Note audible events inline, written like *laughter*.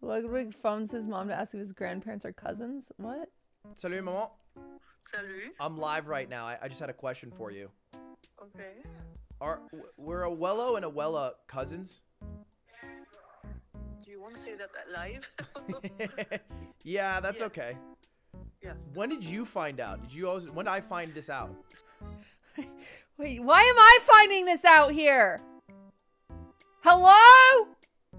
Ludwig phones his mom to ask if his grandparents are cousins. What? Salut, maman. Salut. I'm live right now. I, I just had a question for you. Okay. Are w- were Awello and Awella cousins? Do you want to say that live? *laughs* yeah, that's Yes. okay. Yeah. When did you find out? Did you always? When did I find this out? *laughs* Wait, why am I finding this out here? Hello?